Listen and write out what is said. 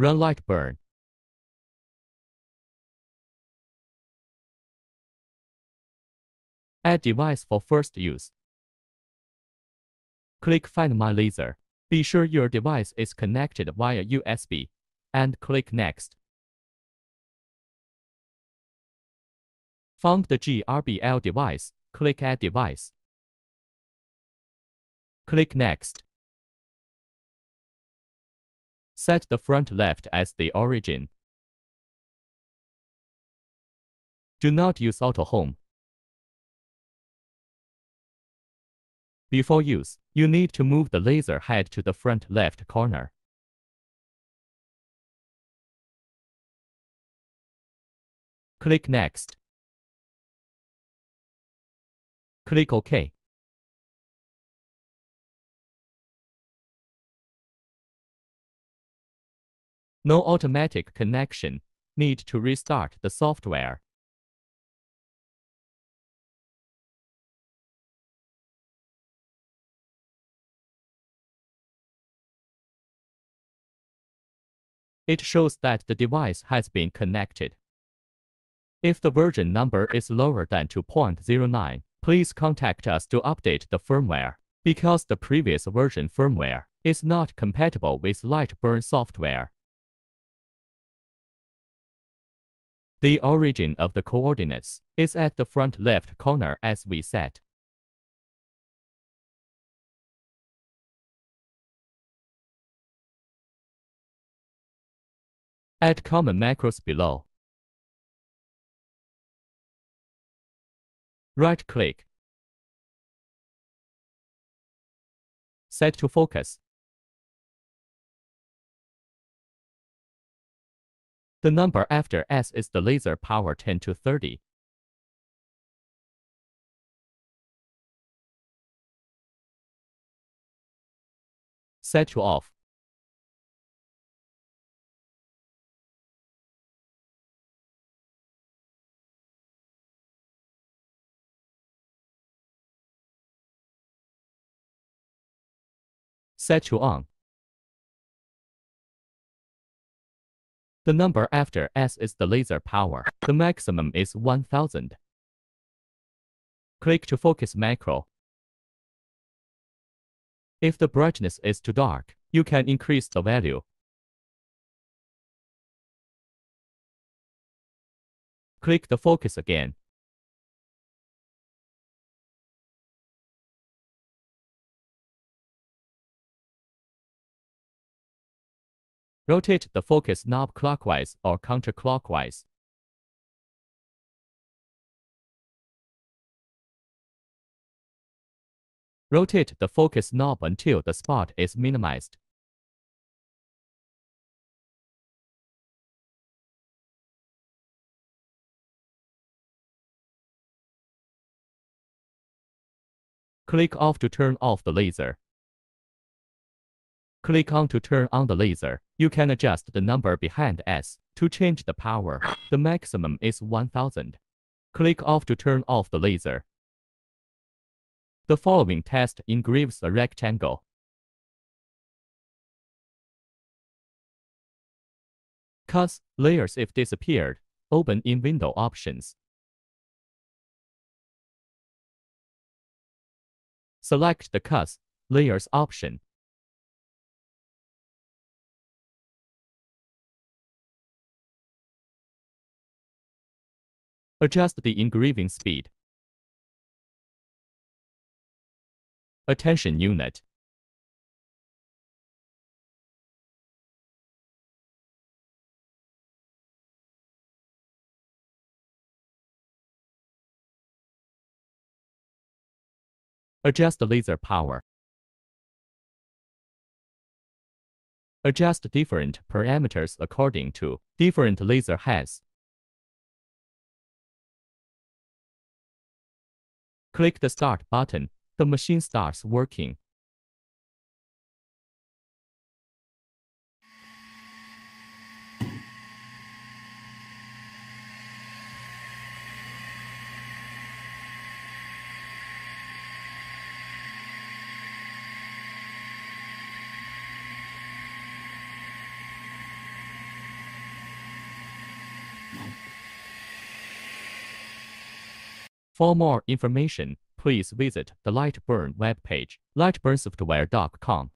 Run LightBurn. Add device for first use. Click Find My Laser. Be sure your device is connected via USB and click Next. Found the GRBL device, click Add device. Click Next. Set the front left as the origin. Do not use auto home. Before use, you need to move the laser head to the front left corner. Click Next. Click OK. No automatic connection. Need to restart the software. It shows that the device has been connected. If the version number is lower than 2.09, please contact us to update the firmware, because the previous version firmware is not compatible with Lightburn software. The origin of the coordinates is at the front left corner as we said. Add common macros below. Right-click. Set to focus. The number after S is the laser power 10 to 30. Set to off. Set to on. The number after S is the laser power. The maximum is 1000. Click to focus macro. If the brightness is too dark, you can increase the value. Click the focus again. Rotate the focus knob clockwise or counterclockwise. Rotate the focus knob until the spot is minimized. Click off to turn off the laser. Click on to turn on the laser. You can adjust the number behind S to change the power. The maximum is 1000. Click off to turn off the laser. The following test engraves a rectangle. Cuts layers if disappeared. Open in window options. Select the Cuts Layers option. Adjust the engraving speed. Attention unit. Adjust the laser power. Adjust different parameters according to different laser heads. Click the Start button. The machine starts working. For more information, please visit the Lightburn webpage, lightburnsoftware.com.